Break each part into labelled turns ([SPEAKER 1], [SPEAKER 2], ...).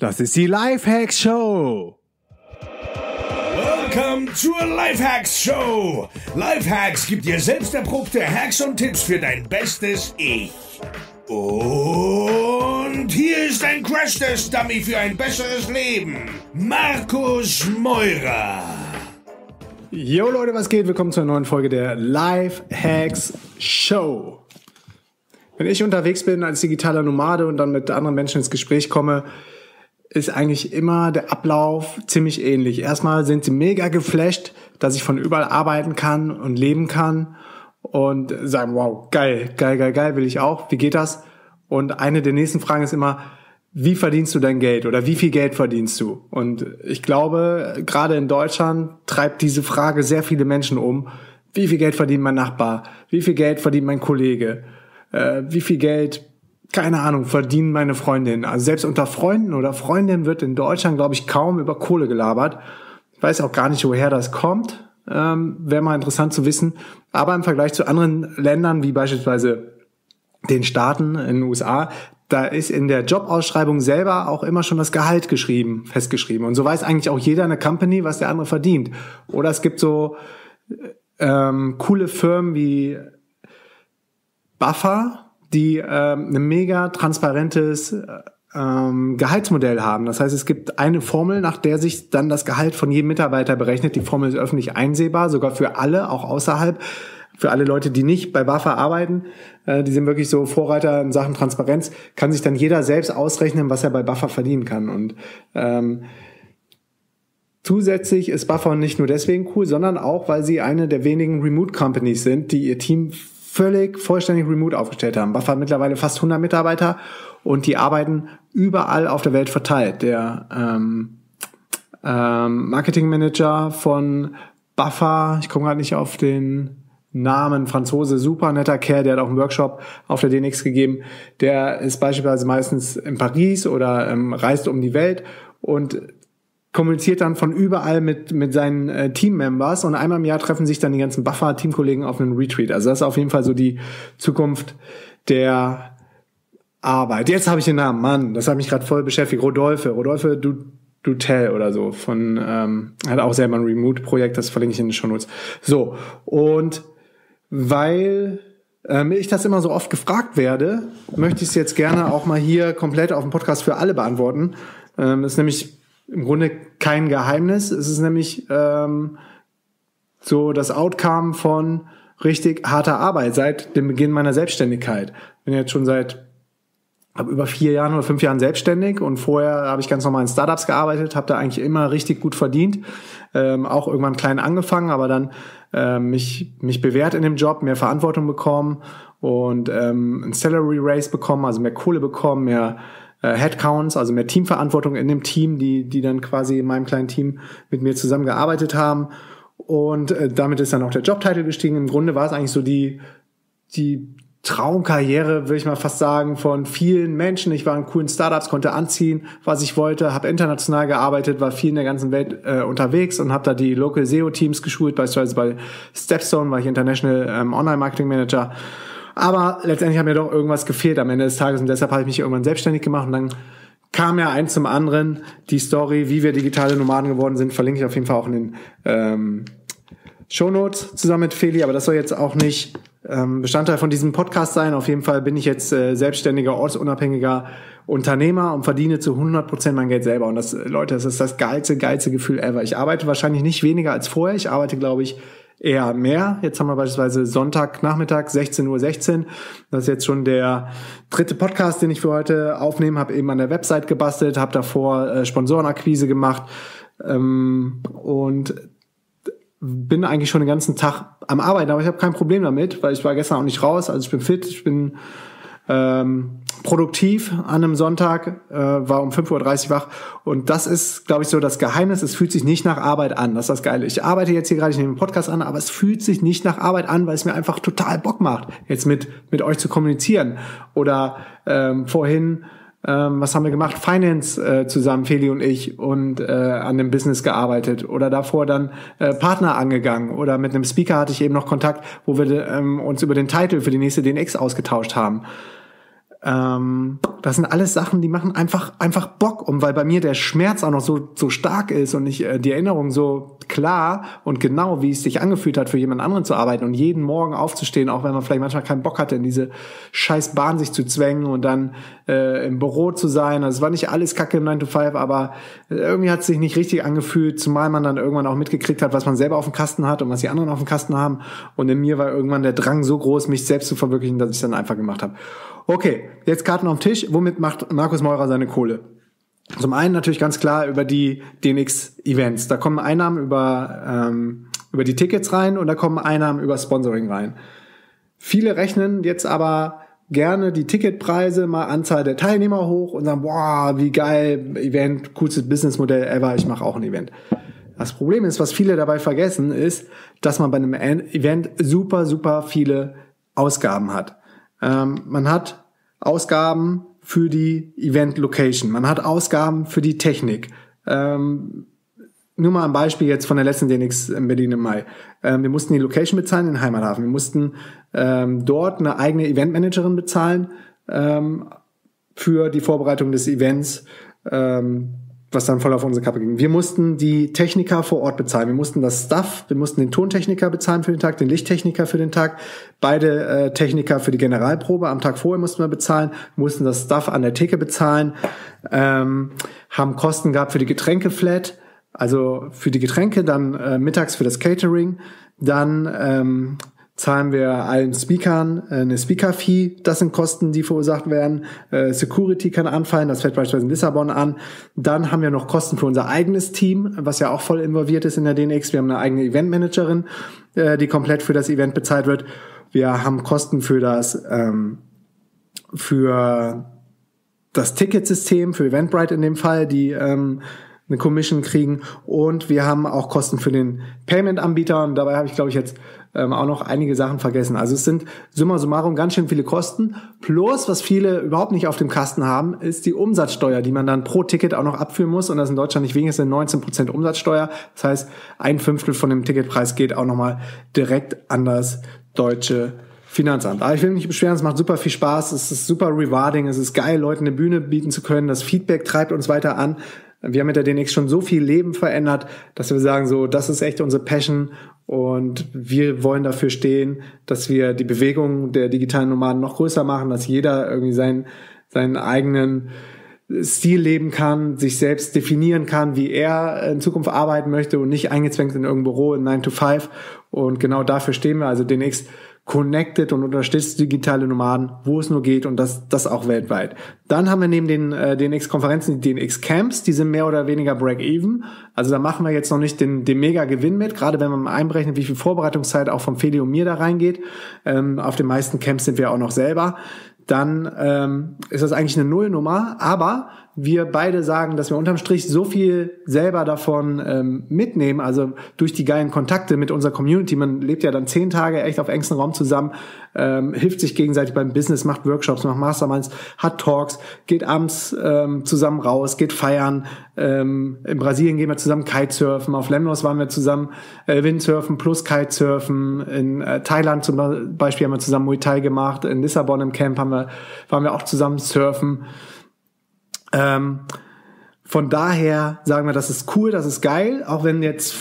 [SPEAKER 1] Das ist die Lifehacks Show.
[SPEAKER 2] Willkommen zur Lifehacks Show. Lifehacks gibt dir selbst erprobte Hacks und Tipps für dein bestes Ich. Und hier ist ein Crash-Test-Dummy für ein besseres Leben. Markus Meurer.
[SPEAKER 1] Jo Leute, was geht? Willkommen zur neuen Folge der Lifehacks Show. Wenn ich unterwegs bin als digitaler Nomade und dann mit anderen Menschen ins Gespräch komme, ist eigentlich immer der Ablauf ziemlich ähnlich. Erstmal sind sie mega geflasht, dass ich von überall arbeiten kann und leben kann und sagen, wow, geil, geil, geil, geil, will ich auch. Wie geht das? Und eine der nächsten Fragen ist immer, wie verdienst du dein Geld oder wie viel Geld verdienst du? Und ich glaube, gerade in Deutschland treibt diese Frage sehr viele Menschen um. Wie viel Geld verdient mein Nachbar? Wie viel Geld verdient mein Kollege? Äh, wie viel Geld keine Ahnung, verdienen meine Freundinnen. Also selbst unter Freunden oder Freundinnen wird in Deutschland, glaube ich, kaum über Kohle gelabert. Ich weiß auch gar nicht, woher das kommt. Ähm, Wäre mal interessant zu wissen. Aber im Vergleich zu anderen Ländern, wie beispielsweise den Staaten in den USA, da ist in der Jobausschreibung selber auch immer schon das Gehalt geschrieben, festgeschrieben. Und so weiß eigentlich auch jeder in der Company, was der andere verdient. Oder es gibt so ähm, coole Firmen wie Buffer, die ähm, ein mega transparentes ähm, Gehaltsmodell haben. Das heißt, es gibt eine Formel, nach der sich dann das Gehalt von jedem Mitarbeiter berechnet. Die Formel ist öffentlich einsehbar, sogar für alle, auch außerhalb. Für alle Leute, die nicht bei BAFA arbeiten, äh, die sind wirklich so Vorreiter in Sachen Transparenz, kann sich dann jeder selbst ausrechnen, was er bei BAFA verdienen kann. Und ähm, Zusätzlich ist Buffer nicht nur deswegen cool, sondern auch, weil sie eine der wenigen Remote Companies sind, die ihr Team völlig vollständig remote aufgestellt haben. Buffer hat mittlerweile fast 100 Mitarbeiter und die arbeiten überall auf der Welt verteilt. Der ähm, ähm, Marketing Manager von Buffer, ich komme gerade nicht auf den Namen, Franzose, super netter Kerl, der hat auch einen Workshop auf der DNX gegeben. Der ist beispielsweise meistens in Paris oder ähm, reist um die Welt und kommuniziert dann von überall mit, mit seinen äh, Teammembers und einmal im Jahr treffen sich dann die ganzen Buffer-Teamkollegen auf einem Retreat. Also das ist auf jeden Fall so die Zukunft der Arbeit. Jetzt habe ich den Namen, Mann, das hat mich gerade voll beschäftigt. Rodolphe, Rodolphe du, Dutel oder so von, ähm, hat auch selber ein Remote-Projekt, das verlinke ich in den Show Notes. So, und weil ähm, ich das immer so oft gefragt werde, möchte ich es jetzt gerne auch mal hier komplett auf dem Podcast für alle beantworten. Ähm, ist nämlich im Grunde kein Geheimnis. Es ist nämlich ähm, so das Outcome von richtig harter Arbeit seit dem Beginn meiner Selbstständigkeit. Bin jetzt schon seit hab über vier Jahren oder fünf Jahren selbstständig und vorher habe ich ganz normal in Startups gearbeitet, habe da eigentlich immer richtig gut verdient, ähm, auch irgendwann klein angefangen, aber dann äh, mich mich bewährt in dem Job, mehr Verantwortung bekommen und ähm, ein Salary Raise bekommen, also mehr Kohle bekommen, mehr äh, Headcounts, also mehr Teamverantwortung in dem Team, die, die dann quasi in meinem kleinen Team mit mir zusammengearbeitet haben. Und äh, damit ist dann auch der Jobtitel gestiegen. Im Grunde war es eigentlich so die, die Traumkarriere, würde ich mal fast sagen, von vielen Menschen. Ich war in coolen Startups, konnte anziehen, was ich wollte, habe international gearbeitet, war viel in der ganzen Welt äh, unterwegs und habe da die Local SEO-Teams geschult. Beispielsweise bei Stepstone war ich International ähm, Online-Marketing Manager aber letztendlich hat mir doch irgendwas gefehlt am Ende des Tages und deshalb habe ich mich irgendwann selbstständig gemacht und dann kam ja eins zum anderen. Die Story, wie wir digitale Nomaden geworden sind, verlinke ich auf jeden Fall auch in den ähm, Shownotes zusammen mit Feli, aber das soll jetzt auch nicht ähm, Bestandteil von diesem Podcast sein. Auf jeden Fall bin ich jetzt äh, selbstständiger, ortsunabhängiger Unternehmer und verdiene zu 100 Prozent mein Geld selber. Und das, Leute, das ist das geilste, geilste Gefühl ever. Ich arbeite wahrscheinlich nicht weniger als vorher. Ich arbeite, glaube ich, eher mehr. Jetzt haben wir beispielsweise Sonntagnachmittag 16.16 Uhr. 16. Das ist jetzt schon der dritte Podcast, den ich für heute aufnehme. Habe eben an der Website gebastelt, habe davor äh, Sponsorenakquise gemacht ähm, und bin eigentlich schon den ganzen Tag am Arbeiten, aber ich habe kein Problem damit, weil ich war gestern auch nicht raus. Also ich bin fit, ich bin ähm, produktiv an einem Sonntag, äh, war um 5.30 Uhr wach. Und das ist, glaube ich, so das Geheimnis. Es fühlt sich nicht nach Arbeit an. Das ist das Geile. Ich arbeite jetzt hier gerade, ich nehme einen Podcast an, aber es fühlt sich nicht nach Arbeit an, weil es mir einfach total Bock macht, jetzt mit, mit euch zu kommunizieren. Oder ähm, vorhin, ähm, was haben wir gemacht? Finance äh, zusammen, Feli und ich, und äh, an dem Business gearbeitet. Oder davor dann äh, Partner angegangen. Oder mit einem Speaker hatte ich eben noch Kontakt, wo wir ähm, uns über den Titel für die nächste DNX ausgetauscht haben Ähm, das sind alles Sachen, die machen einfach einfach Bock. Und weil bei mir der Schmerz auch noch so so stark ist und ich äh, die Erinnerung so klar und genau, wie es sich angefühlt hat, für jemand anderen zu arbeiten und jeden Morgen aufzustehen, auch wenn man vielleicht manchmal keinen Bock hatte, in diese scheiß Bahn sich zu zwängen und dann äh, im Büro zu sein. Also es war nicht alles Kacke im 9 to 5, aber irgendwie hat es sich nicht richtig angefühlt, zumal man dann irgendwann auch mitgekriegt hat, was man selber auf dem Kasten hat und was die anderen auf dem Kasten haben. Und in mir war irgendwann der Drang so groß, mich selbst zu verwirklichen, dass ich es dann einfach gemacht habe. Okay, jetzt Karten auf den Tisch. Womit macht Markus Meurer seine Kohle? Zum einen natürlich ganz klar über die DNX-Events. Da kommen Einnahmen über, ähm, über die Tickets rein und da kommen Einnahmen über Sponsoring rein. Viele rechnen jetzt aber gerne die Ticketpreise, mal Anzahl der Teilnehmer hoch und sagen, wow, wie geil, Event, coolstes Businessmodell ever, ich mache auch ein Event. Das Problem ist, was viele dabei vergessen, ist, dass man bei einem Event super, super viele Ausgaben hat. Ähm, man hat Ausgaben für die Event Location, man hat Ausgaben für die Technik. Ähm, nur mal ein Beispiel jetzt von der letzten DNX in Berlin im Mai. Ähm, wir mussten die Location bezahlen in Heimathafen. Wir mussten ähm, dort eine eigene Eventmanagerin bezahlen ähm, für die Vorbereitung des Events. Ähm, was dann voll auf unsere Kappe ging. Wir mussten die Techniker vor Ort bezahlen. Wir mussten das Staff, wir mussten den Tontechniker bezahlen für den Tag, den Lichttechniker für den Tag, beide äh, Techniker für die Generalprobe. Am Tag vorher mussten wir bezahlen, mussten das Staff an der Theke bezahlen, ähm, haben Kosten gehabt für die Getränke flat, also für die Getränke, dann äh, mittags für das Catering, dann ähm, zahlen wir allen Speakern äh, eine Speaker-Fee. Das sind Kosten, die verursacht werden. Äh, Security kann anfallen, das fällt beispielsweise in Lissabon an. Dann haben wir noch Kosten für unser eigenes Team, was ja auch voll involviert ist in der DNX. Wir haben eine eigene Eventmanagerin, äh, die komplett für das Event bezahlt wird. Wir haben Kosten für das ähm, für das Ticketsystem, für Eventbrite in dem Fall, die ähm, eine Commission kriegen und wir haben auch Kosten für den Payment-Anbieter und dabei habe ich glaube ich jetzt ähm, auch noch einige Sachen vergessen. Also es sind summa summarum ganz schön viele Kosten. Plus, was viele überhaupt nicht auf dem Kasten haben, ist die Umsatzsteuer, die man dann pro Ticket auch noch abführen muss. Und das in Deutschland nicht weniger, sind 19 Prozent Umsatzsteuer. Das heißt, ein Fünftel von dem Ticketpreis geht auch nochmal direkt an das deutsche Finanzamt. Aber ich will mich nicht beschweren, es macht super viel Spaß, es ist super rewarding, es ist geil, Leuten eine Bühne bieten zu können, das Feedback treibt uns weiter an. Wir haben mit der DNX schon so viel Leben verändert, dass wir sagen, so, das ist echt unsere Passion und wir wollen dafür stehen, dass wir die Bewegung der digitalen Nomaden noch größer machen, dass jeder irgendwie seinen, seinen eigenen Stil leben kann, sich selbst definieren kann, wie er in Zukunft arbeiten möchte und nicht eingezwängt in irgendein Büro in 9 to 5. Und genau dafür stehen wir. Also DNX connected und unterstützt digitale Nomaden, wo es nur geht und das, das auch weltweit. Dann haben wir neben den äh, DNX-Konferenzen die DNX-Camps, die sind mehr oder weniger break-even. Also da machen wir jetzt noch nicht den, den Mega-Gewinn mit, gerade wenn man einberechnet, wie viel Vorbereitungszeit auch vom Feli und mir da reingeht. Ähm, auf den meisten Camps sind wir auch noch selber dann ähm, ist das eigentlich eine Nullnummer. Aber wir beide sagen, dass wir unterm Strich so viel selber davon ähm, mitnehmen, also durch die geilen Kontakte mit unserer Community. Man lebt ja dann zehn Tage echt auf engstem Raum zusammen, ähm, hilft sich gegenseitig beim Business, macht Workshops, macht Masterminds, hat Talks, geht abends ähm, zusammen raus, geht feiern. Ähm, in Brasilien gehen wir zusammen Kitesurfen, auf Lemnos waren wir zusammen äh, Windsurfen plus Kitesurfen. In äh, Thailand zum Beispiel haben wir zusammen Muay Thai gemacht, in Lissabon im Camp haben wir, waren wir auch zusammen surfen. Ähm, von daher sagen wir, das ist cool, das ist geil, auch wenn jetzt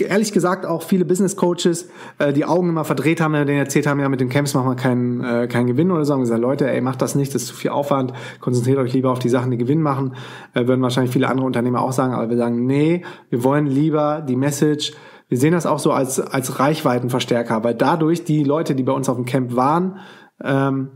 [SPEAKER 1] ehrlich gesagt auch viele Business Coaches äh, die Augen immer verdreht haben, denen erzählt haben, ja mit den Camps machen wir keinen äh, keinen Gewinn oder so, haben gesagt, Leute, ey, macht das nicht, das ist zu viel Aufwand, konzentriert euch lieber auf die Sachen, die Gewinn machen, äh, würden wahrscheinlich viele andere Unternehmer auch sagen, aber wir sagen, nee, wir wollen lieber die Message, wir sehen das auch so als als Reichweitenverstärker, weil dadurch die Leute, die bei uns auf dem Camp waren, ähm,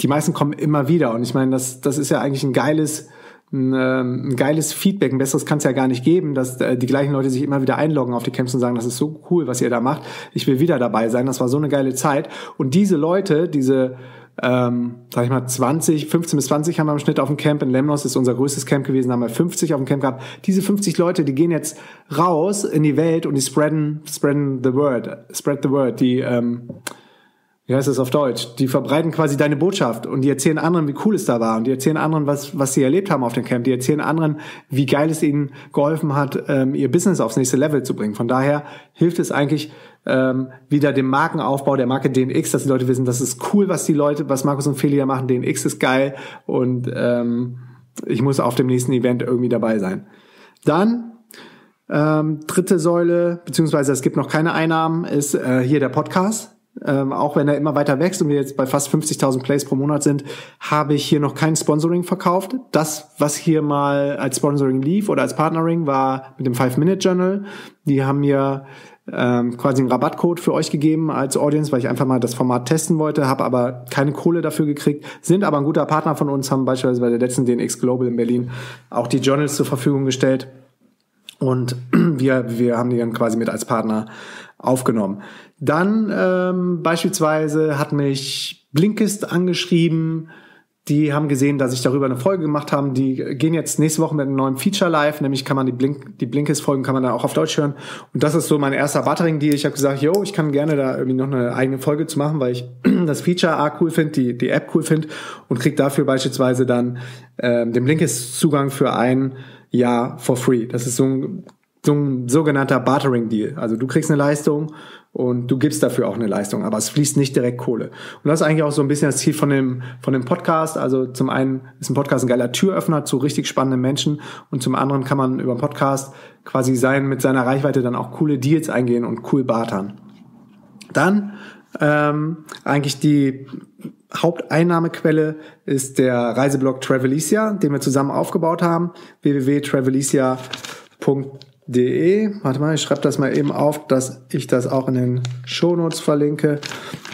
[SPEAKER 1] die meisten kommen immer wieder. Und ich meine, das, das ist ja eigentlich ein geiles, ein, ähm, ein geiles Feedback. Ein besseres kann es ja gar nicht geben, dass äh, die gleichen Leute sich immer wieder einloggen auf die Camps und sagen, das ist so cool, was ihr da macht. Ich will wieder dabei sein. Das war so eine geile Zeit. Und diese Leute, diese ähm, sag ich mal, 20, 15 bis 20 haben wir im Schnitt auf dem Camp. In Lemnos ist unser größtes Camp gewesen, haben wir 50 auf dem Camp gehabt. Diese 50 Leute, die gehen jetzt raus in die Welt und die spreaden, spreaden the word, spread the word. Die, ähm, wie heißt das auf Deutsch? Die verbreiten quasi deine Botschaft und die erzählen anderen, wie cool es da war und die erzählen anderen, was, was sie erlebt haben auf dem Camp. Die erzählen anderen, wie geil es ihnen geholfen hat, ähm, ihr Business aufs nächste Level zu bringen. Von daher hilft es eigentlich ähm, wieder dem Markenaufbau der Marke DNX, dass die Leute wissen, das ist cool, was die Leute, was Markus und Feli machen. DNX ist geil und ähm, ich muss auf dem nächsten Event irgendwie dabei sein. Dann ähm, dritte Säule, beziehungsweise es gibt noch keine Einnahmen, ist äh, hier der Podcast. Ähm, auch wenn er immer weiter wächst und wir jetzt bei fast 50.000 Plays pro Monat sind, habe ich hier noch kein Sponsoring verkauft. Das, was hier mal als Sponsoring lief oder als Partnering, war mit dem Five-Minute-Journal. Die haben mir ähm, quasi einen Rabattcode für euch gegeben als Audience, weil ich einfach mal das Format testen wollte, habe aber keine Kohle dafür gekriegt, sind aber ein guter Partner von uns, haben beispielsweise bei der letzten DNX Global in Berlin auch die Journals zur Verfügung gestellt. Und wir, wir haben die dann quasi mit als Partner aufgenommen. Dann ähm, beispielsweise hat mich Blinkist angeschrieben, die haben gesehen, dass ich darüber eine Folge gemacht habe. Die gehen jetzt nächste Woche mit einem neuen Feature live, nämlich kann man die Blink, die Blinkist-Folgen kann man da auch auf Deutsch hören. Und das ist so mein erster Buttering-Deal. Ich habe gesagt, yo, ich kann gerne da irgendwie noch eine eigene Folge zu machen, weil ich das Feature A cool finde, die, die App cool finde und krieg dafür beispielsweise dann ähm, den Blinkist-Zugang für ein Jahr for free. Das ist so ein so ein sogenannter Bartering-Deal. Also du kriegst eine Leistung und du gibst dafür auch eine Leistung, aber es fließt nicht direkt Kohle. Und das ist eigentlich auch so ein bisschen das Ziel von dem, von dem Podcast. Also zum einen ist ein Podcast ein geiler Türöffner zu richtig spannenden Menschen und zum anderen kann man über einen Podcast quasi sein, mit seiner Reichweite dann auch coole Deals eingehen und cool bartern. Dann ähm, eigentlich die Haupteinnahmequelle ist der Reiseblog Travelicia, den wir zusammen aufgebaut haben, www.travelicia.com De. Warte mal, ich schreibe das mal eben auf, dass ich das auch in den Shownotes verlinke,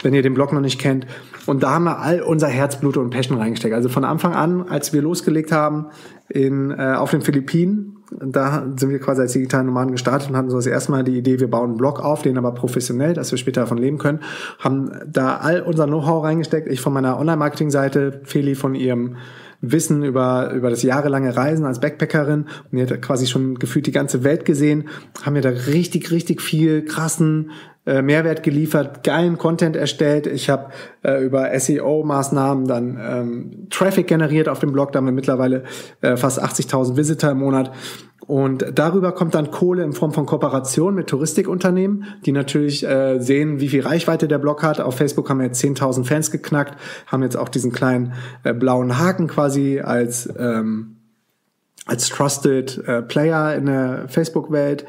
[SPEAKER 1] wenn ihr den Blog noch nicht kennt. Und da haben wir all unser Herzblut und Passion reingesteckt. Also von Anfang an, als wir losgelegt haben in, äh, auf den Philippinen, da sind wir quasi als digitalen Nomaden gestartet und hatten so das erste Mal die Idee, wir bauen einen Blog auf, den aber professionell, dass wir später davon leben können, haben da all unser Know-how reingesteckt. Ich von meiner Online-Marketing-Seite, Feli von ihrem Wissen über, über das jahrelange Reisen als Backpackerin. Und die hat quasi schon gefühlt die ganze Welt gesehen, haben mir da richtig, richtig viel krassen äh, Mehrwert geliefert, geilen Content erstellt. Ich habe äh, über SEO-Maßnahmen dann ähm, Traffic generiert auf dem Blog, da haben wir mittlerweile äh, fast 80.000 Visitor im Monat. Und darüber kommt dann Kohle in Form von Kooperation mit Touristikunternehmen, die natürlich äh, sehen, wie viel Reichweite der Blog hat. Auf Facebook haben wir jetzt 10.000 Fans geknackt, haben jetzt auch diesen kleinen äh, blauen Haken quasi als ähm, als Trusted äh, Player in der Facebook-Welt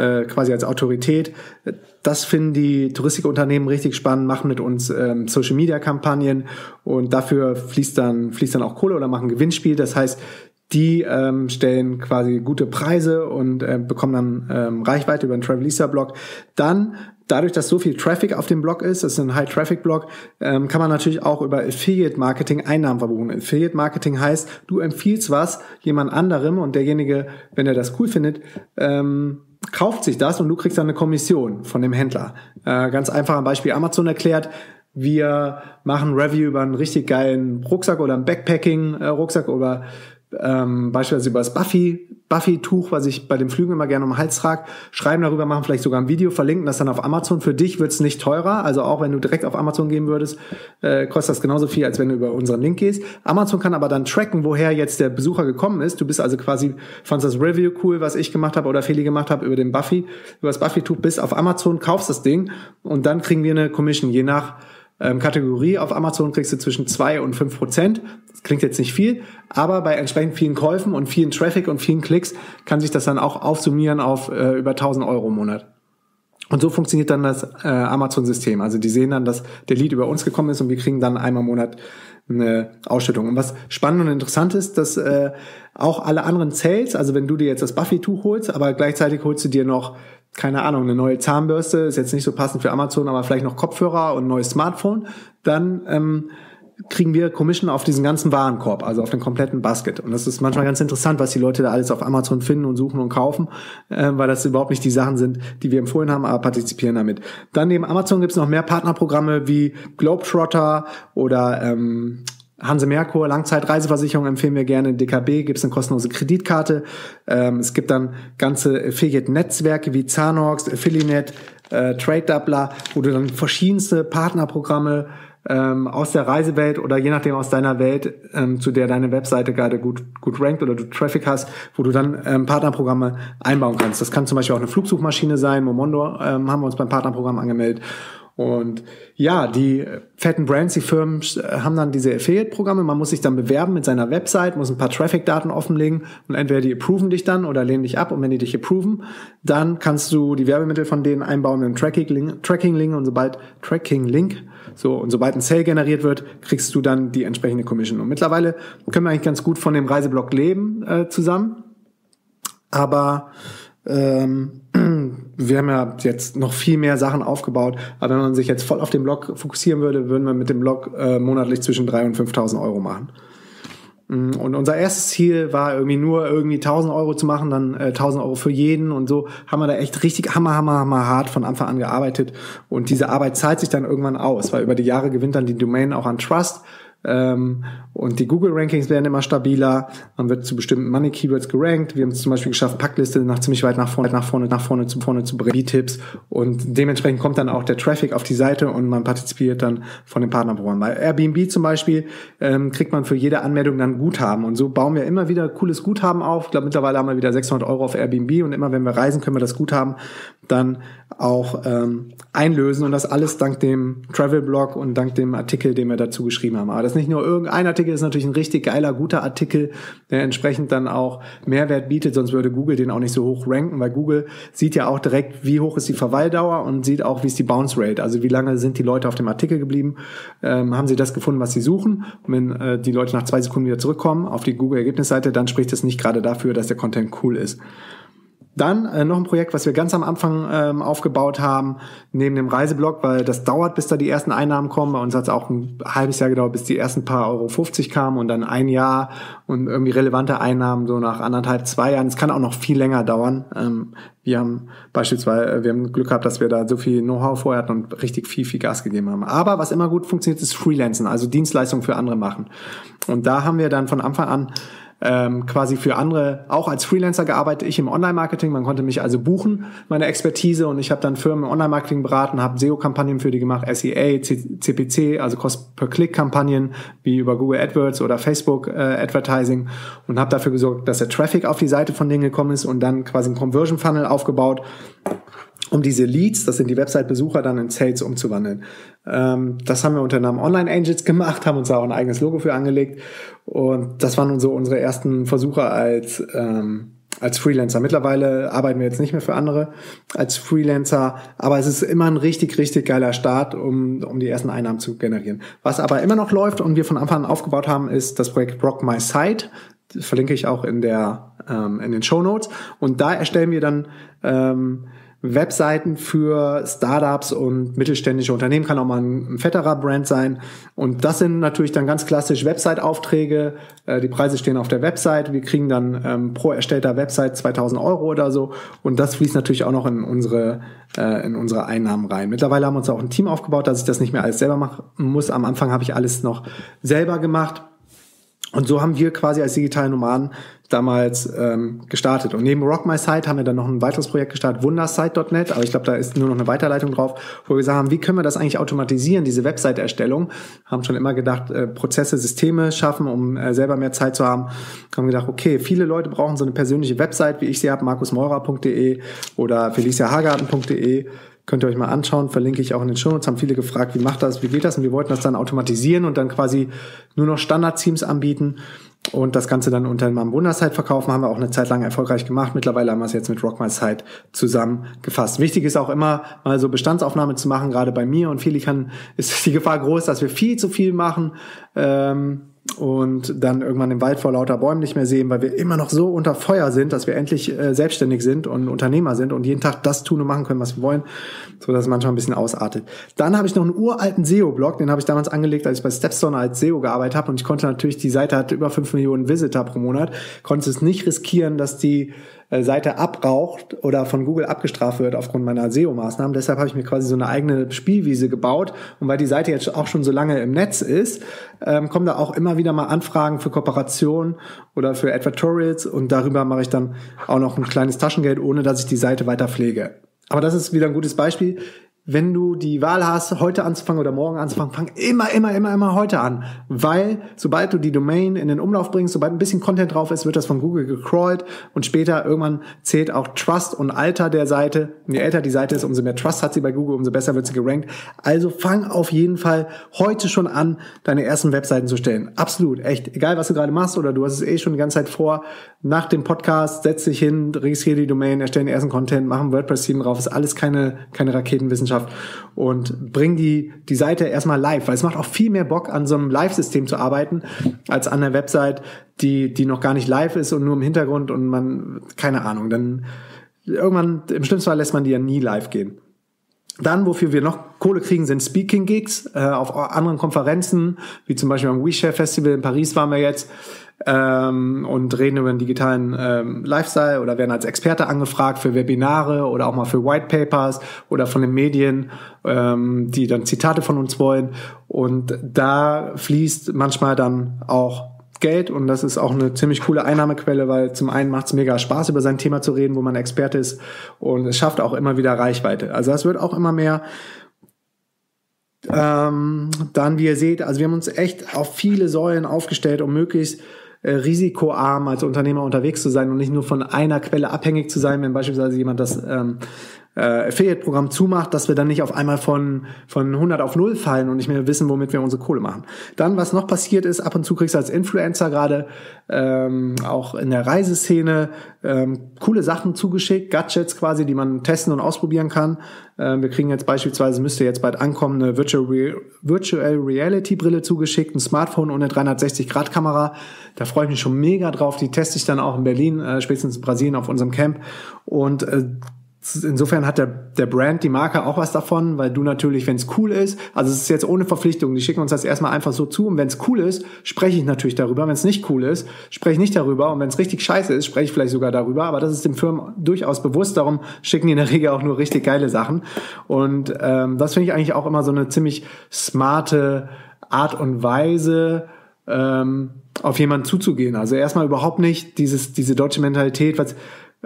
[SPEAKER 1] äh, quasi als Autorität. Das finden die Touristikunternehmen richtig spannend, machen mit uns ähm, Social Media Kampagnen und dafür fließt dann fließt dann auch Kohle oder machen Gewinnspiel. Das heißt, die ähm, stellen quasi gute Preise und äh, bekommen dann ähm, Reichweite über den Travelista-Blog. Dann, dadurch, dass so viel Traffic auf dem Blog ist, das ist ein High-Traffic-Blog, ähm, kann man natürlich auch über Affiliate-Marketing Einnahmen verbuchen. Affiliate-Marketing heißt, du empfiehlst was jemand anderem und derjenige, wenn er das cool findet, ähm, kauft sich das und du kriegst dann eine Kommission von dem Händler. Äh, ganz einfach ein Beispiel Amazon erklärt. Wir machen Review über einen richtig geilen Rucksack oder einen Backpacking-Rucksack äh, oder ähm, beispielsweise über das Buffy, Buffy-Tuch, was ich bei den Flügen immer gerne um den Hals trage, schreiben darüber, machen vielleicht sogar ein Video, verlinken das dann auf Amazon. Für dich wird's nicht teurer, also auch wenn du direkt auf Amazon gehen würdest, äh, kostet das genauso viel, als wenn du über unseren Link gehst. Amazon kann aber dann tracken, woher jetzt der Besucher gekommen ist. Du bist also quasi, fandst das Review cool, was ich gemacht habe oder Feli gemacht habe über den Buffy, über das Buffy-Tuch, bist auf Amazon, kaufst das Ding und dann kriegen wir eine Commission, je nach ähm, Kategorie auf Amazon kriegst du zwischen zwei und fünf Prozent. Das klingt jetzt nicht viel, aber bei entsprechend vielen Käufen und vielen Traffic und vielen Klicks kann sich das dann auch aufsummieren auf äh, über 1000 Euro im Monat. Und so funktioniert dann das äh, Amazon-System. Also die sehen dann, dass der Lead über uns gekommen ist und wir kriegen dann einmal im Monat eine Ausschüttung. Und was spannend und interessant ist, dass äh, auch alle anderen Sales, also wenn du dir jetzt das Buffy-Tuch holst, aber gleichzeitig holst du dir noch keine Ahnung, eine neue Zahnbürste, ist jetzt nicht so passend für Amazon, aber vielleicht noch Kopfhörer und ein neues Smartphone, dann ähm, kriegen wir Commission auf diesen ganzen Warenkorb, also auf den kompletten Basket. Und das ist manchmal ganz interessant, was die Leute da alles auf Amazon finden und suchen und kaufen, äh, weil das überhaupt nicht die Sachen sind, die wir empfohlen haben, aber partizipieren damit. Dann neben Amazon gibt es noch mehr Partnerprogramme wie Globetrotter oder ähm, Hanse Merkur, Langzeitreiseversicherung empfehlen wir gerne. DKB gibt es eine kostenlose Kreditkarte. Ähm, es gibt dann ganze Affiliate-Netzwerke wie Zanox, Affiliate, äh, Trade Doubler, wo du dann verschiedenste Partnerprogramme ähm, aus der Reisewelt oder je nachdem aus deiner Welt, ähm, zu der deine Webseite gerade gut, gut rankt oder du Traffic hast, wo du dann ähm, Partnerprogramme einbauen kannst. Das kann zum Beispiel auch eine Flugsuchmaschine sein. Momondo ähm, haben wir uns beim Partnerprogramm angemeldet. Und ja, die fetten Brands, die Firmen äh, haben dann diese Affiliate-Programme. Man muss sich dann bewerben mit seiner Website, muss ein paar Traffic-Daten offenlegen und entweder die approven dich dann oder lehnen dich ab. Und wenn die dich approven, dann kannst du die Werbemittel von denen einbauen mit einem Tracking-Link. Tracking und sobald Tracking-Link, so, und sobald ein Sale generiert wird, kriegst du dann die entsprechende Commission. Und mittlerweile können wir eigentlich ganz gut von dem Reiseblog leben äh, zusammen. Aber ähm, wir haben ja jetzt noch viel mehr Sachen aufgebaut, aber wenn man sich jetzt voll auf den Blog fokussieren würde, würden wir mit dem Blog äh, monatlich zwischen 3.000 und 5.000 Euro machen. Mm, und unser erstes Ziel war irgendwie nur irgendwie 1000 Euro zu machen, dann äh, 1000 Euro für jeden und so haben wir da echt richtig hammer, hammer, hammer hart von Anfang an gearbeitet und diese Arbeit zahlt sich dann irgendwann aus, weil über die Jahre gewinnt dann die Domain auch an Trust und die Google-Rankings werden immer stabiler. Man wird zu bestimmten Money-Keywords gerankt. Wir haben es zum Beispiel geschafft, Packliste nach ziemlich weit nach vorne, nach vorne, nach vorne zu vorne zu bringen, B-Tipps. Und dementsprechend kommt dann auch der Traffic auf die Seite und man partizipiert dann von den Partnerprogrammen. Bei Airbnb zum Beispiel ähm, kriegt man für jede Anmeldung dann Guthaben. Und so bauen wir immer wieder cooles Guthaben auf. Ich glaube, mittlerweile haben wir wieder 600 Euro auf Airbnb und immer wenn wir reisen, können wir das Guthaben dann auch ähm, einlösen und das alles dank dem Travel-Blog und dank dem Artikel, den wir dazu geschrieben haben. Das ist nicht nur irgendein Artikel, das ist natürlich ein richtig geiler, guter Artikel, der entsprechend dann auch Mehrwert bietet, sonst würde Google den auch nicht so hoch ranken, weil Google sieht ja auch direkt, wie hoch ist die Verweildauer und sieht auch, wie ist die Bounce Rate, also wie lange sind die Leute auf dem Artikel geblieben, ähm, haben sie das gefunden, was sie suchen. Und wenn äh, die Leute nach zwei Sekunden wieder zurückkommen auf die Google-Ergebnisseite, dann spricht das nicht gerade dafür, dass der Content cool ist. Dann äh, noch ein Projekt, was wir ganz am Anfang ähm, aufgebaut haben, neben dem Reiseblog, weil das dauert, bis da die ersten Einnahmen kommen. Bei uns hat es auch ein halbes Jahr gedauert, bis die ersten paar Euro 50 kamen und dann ein Jahr und irgendwie relevante Einnahmen so nach anderthalb, zwei Jahren. Es kann auch noch viel länger dauern. Ähm, wir haben beispielsweise, äh, wir haben Glück gehabt, dass wir da so viel Know-how vorher hatten und richtig viel, viel Gas gegeben haben. Aber was immer gut funktioniert, ist Freelancen, also Dienstleistungen für andere machen. Und da haben wir dann von Anfang an ähm, quasi für andere auch als Freelancer gearbeitet, ich im Online-Marketing. Man konnte mich also buchen, meine Expertise. Und ich habe dann Firmen im Online-Marketing beraten, habe SEO-Kampagnen für die gemacht, SEA, CPC, also Cost-per-Click-Kampagnen wie über Google AdWords oder Facebook äh, Advertising. Und habe dafür gesorgt, dass der Traffic auf die Seite von denen gekommen ist und dann quasi ein Conversion-Funnel aufgebaut um diese Leads, das sind die Website-Besucher, dann in Sales umzuwandeln. Ähm, das haben wir unter Namen Online Angels gemacht, haben uns da auch ein eigenes Logo für angelegt. Und das waren so unsere ersten Versuche als, ähm, als Freelancer. Mittlerweile arbeiten wir jetzt nicht mehr für andere als Freelancer, aber es ist immer ein richtig, richtig geiler Start, um, um die ersten Einnahmen zu generieren. Was aber immer noch läuft und wir von Anfang an aufgebaut haben, ist das Projekt Rock My Site. Das verlinke ich auch in der ähm, in den Show Notes. Und da erstellen wir dann ähm, Webseiten für Startups und mittelständische Unternehmen, kann auch mal ein, fetterer Brand sein. Und das sind natürlich dann ganz klassisch Website-Aufträge. Äh, die Preise stehen auf der Website. Wir kriegen dann ähm, pro erstellter Website 2000 Euro oder so. Und das fließt natürlich auch noch in unsere, äh, in unsere Einnahmen rein. Mittlerweile haben wir uns auch ein Team aufgebaut, dass ich das nicht mehr alles selber machen muss. Am Anfang habe ich alles noch selber gemacht. Und so haben wir quasi als digitale Nomaden damals ähm, gestartet. Und neben Rock My Site haben wir dann noch ein weiteres Projekt gestartet, wundersite.net, aber ich glaube, da ist nur noch eine Weiterleitung drauf, wo wir gesagt haben, wie können wir das eigentlich automatisieren, diese Website-Erstellung. Haben schon immer gedacht, äh, Prozesse, Systeme schaffen, um äh, selber mehr Zeit zu haben. Haben gedacht, okay, viele Leute brauchen so eine persönliche Website, wie ich sie habe, markusmeurer.de oder feliciahagarten.de Könnt ihr euch mal anschauen, verlinke ich auch in den Show Notes. Haben viele gefragt, wie macht das, wie geht das? Und wir wollten das dann automatisieren und dann quasi nur noch Standard-Teams anbieten und das Ganze dann unter einem Wundersite verkaufen. Haben wir auch eine Zeit lang erfolgreich gemacht. Mittlerweile haben wir es jetzt mit Rock My Site zusammengefasst. Wichtig ist auch immer, mal so Bestandsaufnahme zu machen. Gerade bei mir und viele kann, ist die Gefahr groß, dass wir viel zu viel machen. Ähm, und dann irgendwann im Wald vor lauter Bäumen nicht mehr sehen, weil wir immer noch so unter Feuer sind, dass wir endlich äh, selbstständig sind und Unternehmer sind und jeden Tag das tun und machen können, was wir wollen, so dass es manchmal ein bisschen ausartet. Dann habe ich noch einen uralten SEO-Blog, den habe ich damals angelegt, als ich bei Stepstone als SEO gearbeitet habe und ich konnte natürlich, die Seite hatte über fünf Millionen Visitor pro Monat, konnte es nicht riskieren, dass die Seite abraucht oder von Google abgestraft wird aufgrund meiner SEO-Maßnahmen. Deshalb habe ich mir quasi so eine eigene Spielwiese gebaut. Und weil die Seite jetzt auch schon so lange im Netz ist, ähm, kommen da auch immer wieder mal Anfragen für Kooperation oder für Advertorials. Und darüber mache ich dann auch noch ein kleines Taschengeld, ohne dass ich die Seite weiter pflege. Aber das ist wieder ein gutes Beispiel wenn du die Wahl hast, heute anzufangen oder morgen anzufangen, fang immer, immer, immer, immer heute an. Weil sobald du die Domain in den Umlauf bringst, sobald ein bisschen Content drauf ist, wird das von Google gecrawlt und später irgendwann zählt auch Trust und Alter der Seite. Und je älter die Seite ist, umso mehr Trust hat sie bei Google, umso besser wird sie gerankt. Also fang auf jeden Fall heute schon an, deine ersten Webseiten zu stellen. Absolut, echt. Egal, was du gerade machst oder du hast es eh schon die ganze Zeit vor. Nach dem Podcast setz dich hin, registriere die Domain, erstellen den ersten Content, mach ein WordPress-Team drauf. Ist alles keine, keine Raketenwissenschaft Wissenschaft und bring die, die Seite erstmal live, weil es macht auch viel mehr Bock, an so einem Live-System zu arbeiten, als an einer Website, die, die noch gar nicht live ist und nur im Hintergrund und man, keine Ahnung, dann irgendwann, im schlimmsten Fall lässt man die ja nie live gehen. Dann, wofür wir noch Kohle kriegen, sind Speaking Gigs äh, auf anderen Konferenzen, wie zum Beispiel am WeShare Festival in Paris waren wir jetzt ähm, und reden über den digitalen ähm, Lifestyle oder werden als Experte angefragt für Webinare oder auch mal für White Papers oder von den Medien, ähm, die dann Zitate von uns wollen. Und da fließt manchmal dann auch Geld und das ist auch eine ziemlich coole Einnahmequelle, weil zum einen macht es mega Spaß, über sein Thema zu reden, wo man Experte ist und es schafft auch immer wieder Reichweite. Also das wird auch immer mehr. Ähm, dann, wie ihr seht, also wir haben uns echt auf viele Säulen aufgestellt, um möglichst äh, risikoarm als Unternehmer unterwegs zu sein und nicht nur von einer Quelle abhängig zu sein, wenn beispielsweise jemand das ähm, äh, Affiliate-Programm zumacht, dass wir dann nicht auf einmal von, von 100 auf 0 fallen und nicht mehr wissen, womit wir unsere Kohle machen. Dann, was noch passiert ist, ab und zu kriegst du als Influencer gerade ähm, auch in der Reiseszene ähm, coole Sachen zugeschickt, Gadgets quasi, die man testen und ausprobieren kann. Ähm, wir kriegen jetzt beispielsweise, müsste jetzt bald ankommen, eine Virtual, Re Virtual Reality Brille zugeschickt, ein Smartphone und eine 360-Grad-Kamera. Da freue ich mich schon mega drauf. Die teste ich dann auch in Berlin, äh, spätestens in Brasilien auf unserem Camp. Und äh, Insofern hat der, der Brand, die Marke auch was davon, weil du natürlich, wenn es cool ist, also es ist jetzt ohne Verpflichtung, die schicken uns das erstmal einfach so zu und wenn es cool ist, spreche ich natürlich darüber. Wenn es nicht cool ist, spreche ich nicht darüber und wenn es richtig scheiße ist, spreche ich vielleicht sogar darüber, aber das ist den Firmen durchaus bewusst, darum schicken die in der Regel auch nur richtig geile Sachen und ähm, das finde ich eigentlich auch immer so eine ziemlich smarte Art und Weise, ähm, auf jemanden zuzugehen. Also erstmal überhaupt nicht dieses, diese deutsche Mentalität, was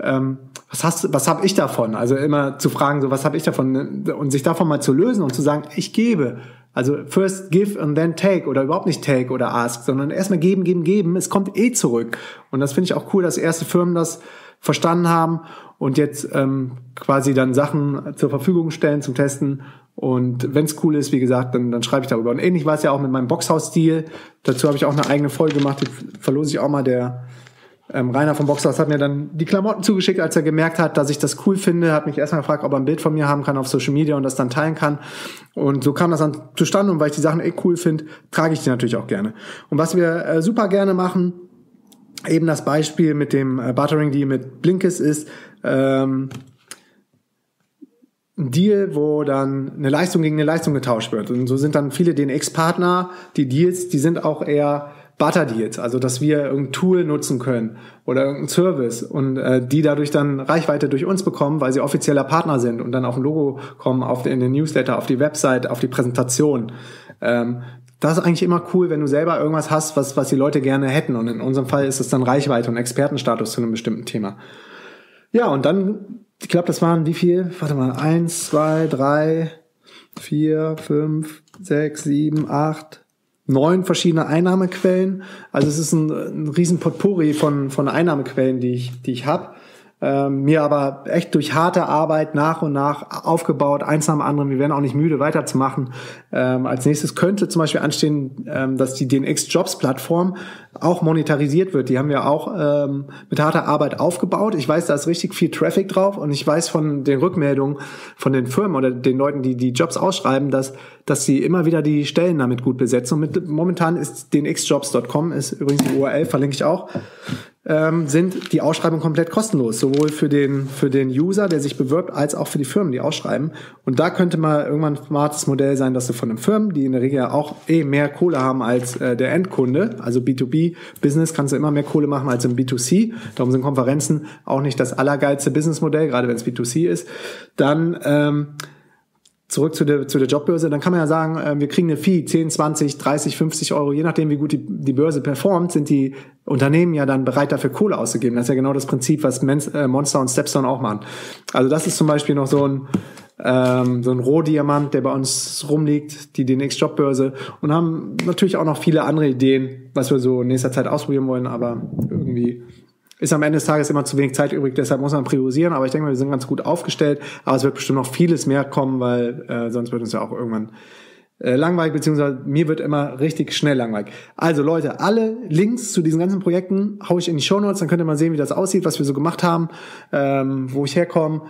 [SPEAKER 1] ähm, was hast, was habe ich davon? Also immer zu fragen, so was habe ich davon und sich davon mal zu lösen und zu sagen, ich gebe. Also first give and then take oder überhaupt nicht take oder ask, sondern erstmal geben, geben, geben. Es kommt eh zurück. Und das finde ich auch cool, dass erste Firmen das verstanden haben und jetzt ähm, quasi dann Sachen zur Verfügung stellen zum Testen. Und wenn es cool ist, wie gesagt, dann, dann schreibe ich darüber. Und ähnlich war es ja auch mit meinem Boxhaus-Stil. Dazu habe ich auch eine eigene Folge gemacht, die verlose ich auch mal der ähm, Rainer vom Boxhaus hat mir dann die Klamotten zugeschickt, als er gemerkt hat, dass ich das cool finde, hat mich erstmal gefragt, ob er ein Bild von mir haben kann auf Social Media und das dann teilen kann. Und so kam das dann zustande und weil ich die Sachen eh cool finde, trage ich die natürlich auch gerne. Und was wir äh, super gerne machen, eben das Beispiel mit dem äh, Buttering Deal mit Blinkist ist, ähm, ein Deal, wo dann eine Leistung gegen eine Leistung getauscht wird. Und so sind dann viele DNX-Partner, die Deals, die sind auch eher Butter Deals, also dass wir irgendein Tool nutzen können oder irgendein Service und äh, die dadurch dann Reichweite durch uns bekommen, weil sie offizieller Partner sind und dann auf ein Logo kommen, auf in den Newsletter, auf die Website, auf die Präsentation. Ähm, das ist eigentlich immer cool, wenn du selber irgendwas hast, was, was die Leute gerne hätten. Und in unserem Fall ist es dann Reichweite und Expertenstatus zu einem bestimmten Thema. Ja, und dann, ich glaube, das waren wie viel? Warte mal, eins, zwei, drei, vier, fünf, sechs, sieben, acht, neun verschiedene Einnahmequellen. Also es ist ein, ein riesen Potpourri von, von Einnahmequellen, die ich, die ich habe ähm, mir aber echt durch harte Arbeit nach und nach aufgebaut, eins nach dem anderen. Wir werden auch nicht müde weiterzumachen. Ähm, als nächstes könnte zum Beispiel anstehen, ähm, dass die DNX Jobs Plattform auch monetarisiert wird. Die haben wir auch ähm, mit harter Arbeit aufgebaut. Ich weiß, da ist richtig viel Traffic drauf und ich weiß von den Rückmeldungen von den Firmen oder den Leuten, die die Jobs ausschreiben, dass dass sie immer wieder die Stellen damit gut besetzen. Und mit, momentan ist dnxjobs.com ist übrigens die URL verlinke ich auch ähm, sind die Ausschreibungen komplett kostenlos, sowohl für den, für den User, der sich bewirbt, als auch für die Firmen, die ausschreiben. Und da könnte mal irgendwann ein smartes Modell sein, dass du von den Firmen, die in der Regel ja auch eh mehr Kohle haben als äh, der Endkunde, also B2B-Business kannst du immer mehr Kohle machen als im B2C. Darum sind Konferenzen auch nicht das allergeilste Businessmodell, gerade wenn es B2C ist. Dann ähm, zurück zu der, zu der Jobbörse, dann kann man ja sagen, äh, wir kriegen eine Fee, 10, 20, 30, 50 Euro, je nachdem, wie gut die, die Börse performt, sind die Unternehmen ja dann bereit dafür Kohle auszugeben. Das ist ja genau das Prinzip, was äh, Monster und Stepstone auch machen. Also das ist zum Beispiel noch so ein, ähm, so ein Rohdiamant, der bei uns rumliegt, die DNX Jobbörse und haben natürlich auch noch viele andere Ideen, was wir so in nächster Zeit ausprobieren wollen, aber irgendwie ist am Ende des Tages immer zu wenig Zeit übrig, deshalb muss man priorisieren, aber ich denke, wir sind ganz gut aufgestellt, aber es wird bestimmt noch vieles mehr kommen, weil äh, sonst wird uns ja auch irgendwann äh, langweilig, beziehungsweise mir wird immer richtig schnell langweilig. Also Leute, alle Links zu diesen ganzen Projekten haue ich in die Show Notes, dann könnt ihr mal sehen, wie das aussieht, was wir so gemacht haben, ähm, wo ich herkomme.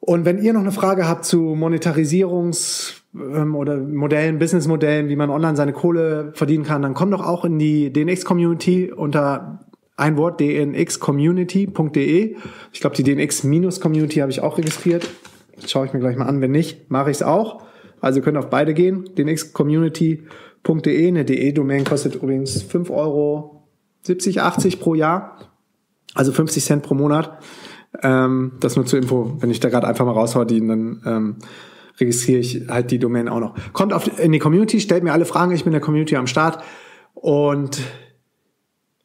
[SPEAKER 1] Und wenn ihr noch eine Frage habt zu Monetarisierungs- ähm, oder Modellen, Businessmodellen, wie man online seine Kohle verdienen kann, dann kommt doch auch in die DNX-Community unter ein Wort dnxcommunity.de. Ich glaube, die DNX-Community habe ich auch registriert. Das schaue ich mir gleich mal an. Wenn nicht, mache ich es auch. Also könnt auf beide gehen. dnxcommunity.de. Eine DE-Domain kostet übrigens 5 Euro 70, 80 pro Jahr. Also 50 Cent pro Monat. Ähm, das nur zur Info. Wenn ich da gerade einfach mal raushaue, dann ähm, registriere ich halt die Domain auch noch. Kommt auf, in die Community, stellt mir alle Fragen. Ich bin in der Community am Start. Und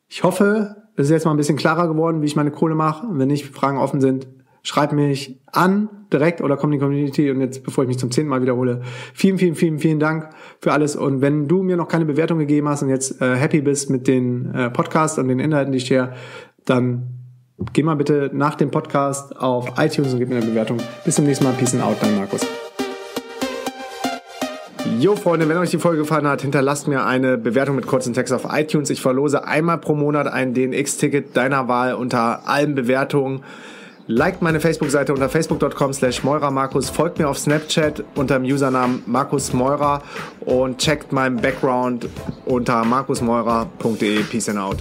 [SPEAKER 1] ich hoffe, es ist jetzt mal ein bisschen klarer geworden, wie ich meine Kohle mache. Wenn nicht Fragen offen sind, schreib mich an direkt oder komm in die Community. Und jetzt, bevor ich mich zum zehnten Mal wiederhole, vielen, vielen, vielen, vielen Dank für alles. Und wenn du mir noch keine Bewertung gegeben hast und jetzt äh, happy bist mit den äh, Podcasts und den Inhalten, die ich share, dann geh mal bitte nach dem Podcast auf iTunes und gib mir eine Bewertung. Bis zum nächsten Mal. Peace and out, dein Markus. Jo, Freunde, wenn euch die Folge gefallen hat, hinterlasst mir eine Bewertung mit kurzem Text auf iTunes. Ich verlose einmal pro Monat ein DNX-Ticket deiner Wahl unter allen Bewertungen. Liked meine Facebook-Seite unter facebook.com slash Markus, folgt mir auf Snapchat unter dem Usernamen Markus Meurer und checkt meinen Background unter markusmeurer.de. Peace and out.